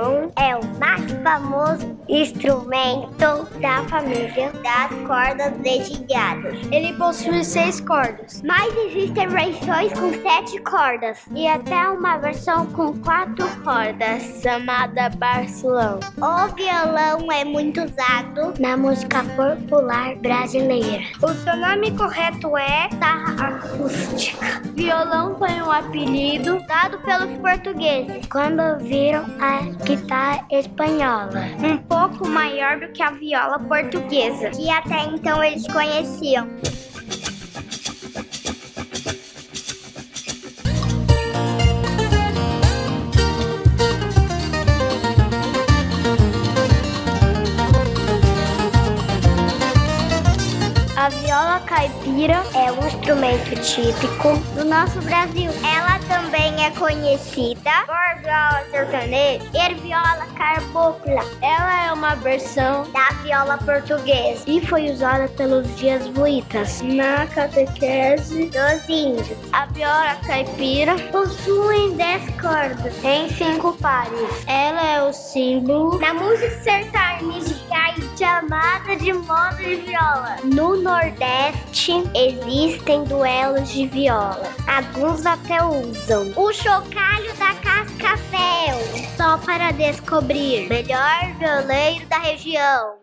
Então, é famoso instrumento da família das cordas dedilhadas. Ele possui seis cordas. Mas existem versões com sete cordas e até uma versão com quatro cordas, chamada barcelão. O violão é muito usado na música popular brasileira. O seu nome correto é Guitarra acústica. Violão foi um apelido dado pelos portugueses quando viram a guitarra espanhola, um pouco maior do que a viola portuguesa, que até então eles conheciam. Viola caipira é um instrumento típico do nosso Brasil. Ela também é conhecida por viola sertaneja e viola cabocla. Ela é uma versão da viola portuguesa e foi usada pelos jesuítas na catequese dos índios. A viola caipira possui 10 cordas em cinco pares. Ela é o símbolo da música sertaneja chamada de modo de viola. No Nordeste existem duelos de viola. Alguns até usam o chocalho da Cascavel só para descobrir melhor violeiro da região.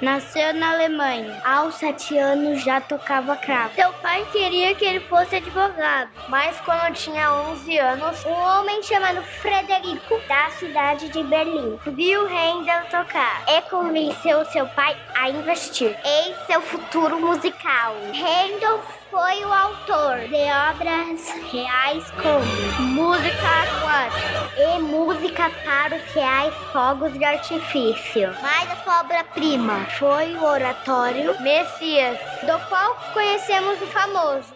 Nasceu na Alemanha. Aos sete anos já tocava cravo. Seu pai queria que ele fosse advogado, mas quando tinha 11 anos, um homem chamado Frederico, da cidade de Berlim, viu Handel tocar e convenceu seu pai a investir em seu futuro musical. Handel foi o autor de obras reais como música clássica e música para os reais fogos de artifício. Mas a sua obra-prima foi o oratório Messias, do qual conhecemos o famoso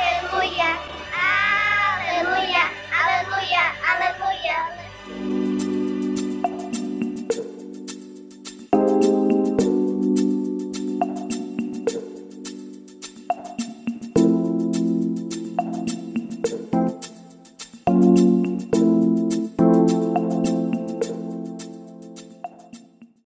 Aleluia, Aleluia, Aleluia.